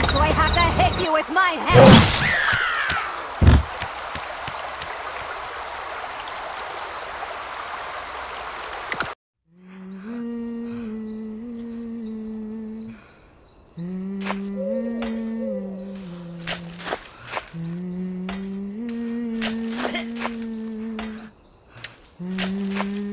do I have to hit you with my head? Mm-hmm.